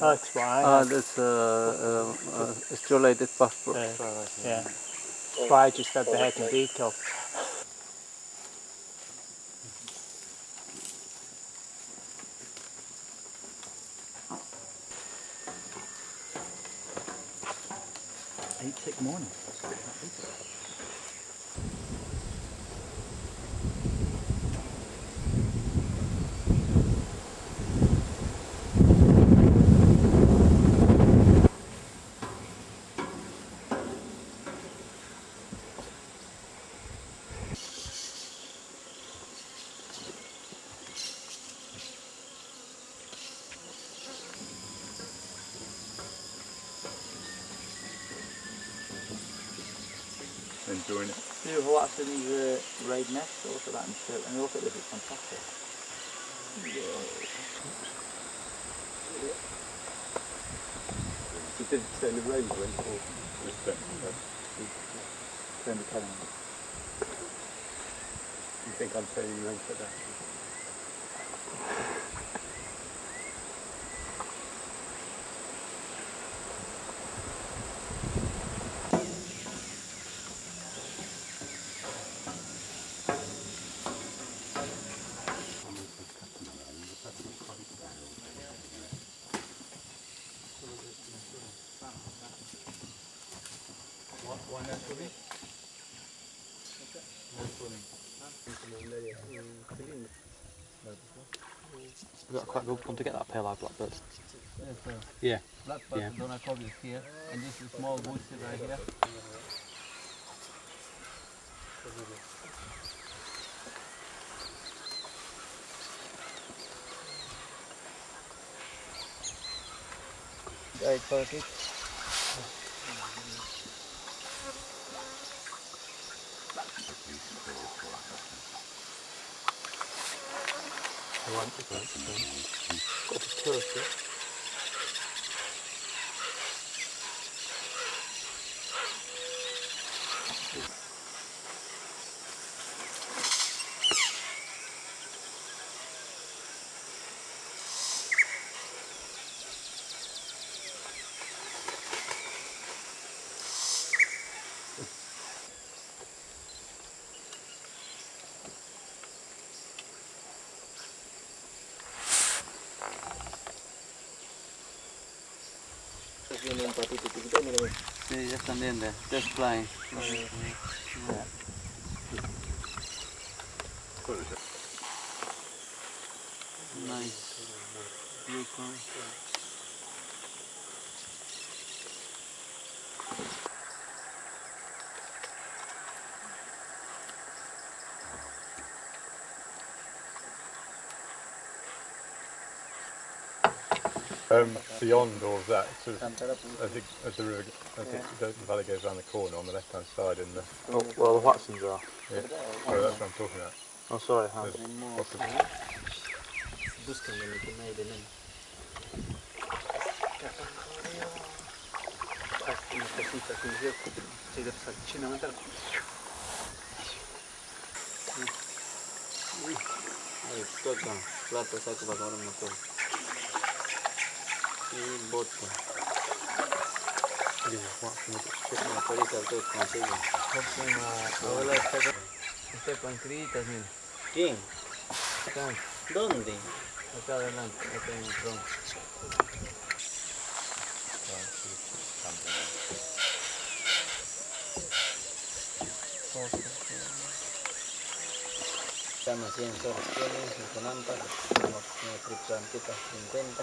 That's what I Uh, had. that's uh, uh, uh, steroided buff. bro. Uh, yeah. But I just had the head and beak off. Eight tick morning. You watch these uh, raid nests or for that and shit? And look at this, it's fantastic. You did in the rain when just then? The. You think I'm in the rain for that? We've got quite a good one to get that pale eye blackbird. Yeah. Blackbird Yeah. Donacobius here, and this is small right here. Right, perfect. Got the turkey. sim un patito chiquito, mira. Flying. Um, beyond all of that, sort of, as, it, as the river, as it, the valley goes around the corner on the left hand side, and the Oh, well, the hoatzins are. yeah, oh, that's what I'm talking about. Oh, sorry, acuerdo. y vodka. Usted pancritas, mira. ¿Quién? Acá. ¿Dónde? Acá adelante, acá en el tronco. Estamos 100 soles, 100, 50 lámparas, 50,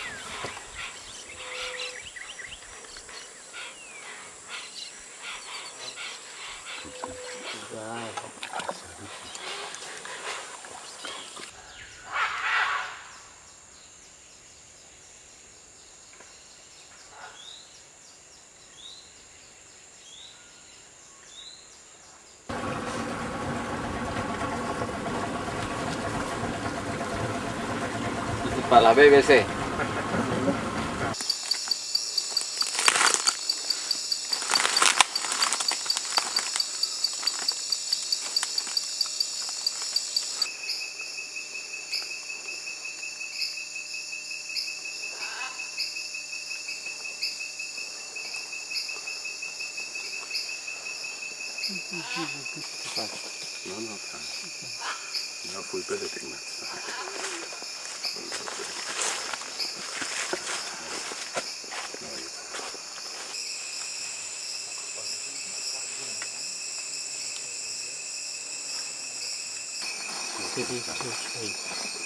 para la BBC. No, no, no fui pelleting that side. No. Thank you.